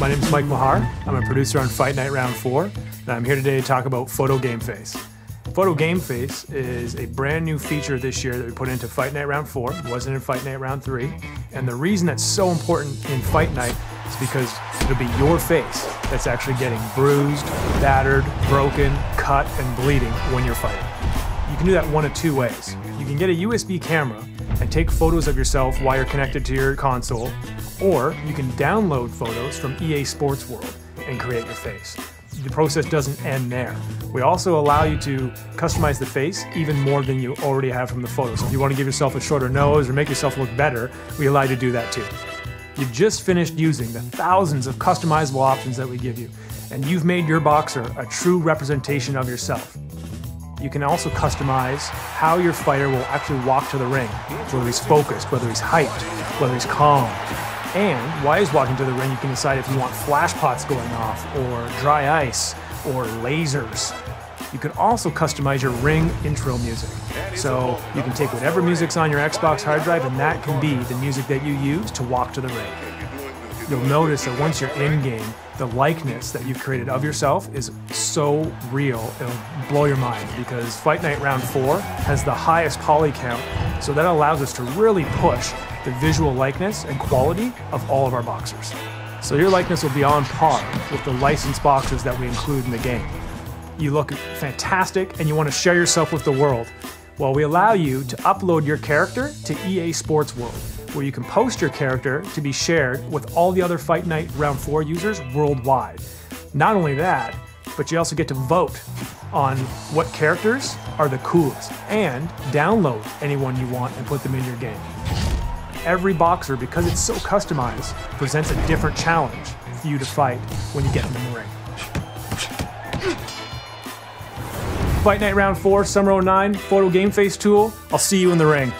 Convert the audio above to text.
My name is Mike Mahar. I'm a producer on Fight Night Round 4, and I'm here today to talk about Photo Game Face. Photo Game Face is a brand new feature this year that we put into Fight Night Round 4. It wasn't in Fight Night Round 3. And the reason that's so important in Fight Night is because it'll be your face that's actually getting bruised, battered, broken, cut, and bleeding when you're fighting. You can do that one of two ways. You can get a USB camera take photos of yourself while you're connected to your console, or you can download photos from EA Sports World and create your face. The process doesn't end there. We also allow you to customize the face even more than you already have from the photos. If you want to give yourself a shorter nose or make yourself look better, we allow you to do that too. You've just finished using the thousands of customizable options that we give you, and you've made your boxer a true representation of yourself. You can also customize how your fighter will actually walk to the ring, whether he's focused, whether he's hyped, whether he's calm. And while he's walking to the ring, you can decide if you want flash pots going off, or dry ice, or lasers. You can also customize your ring intro music. So you can take whatever music's on your Xbox hard drive, and that can be the music that you use to walk to the ring you'll notice that once you're in game, the likeness that you've created of yourself is so real, it'll blow your mind because Fight Night Round 4 has the highest poly count, so that allows us to really push the visual likeness and quality of all of our boxers. So your likeness will be on par with the licensed boxers that we include in the game. You look fantastic and you want to share yourself with the world. Well, we allow you to upload your character to EA Sports World where you can post your character to be shared with all the other Fight Night Round 4 users worldwide. Not only that, but you also get to vote on what characters are the coolest and download anyone you want and put them in your game. Every boxer, because it's so customized, presents a different challenge for you to fight when you get in the ring. Fight Night Round 4, Summer 09, Photo Game Face Tool. I'll see you in the ring.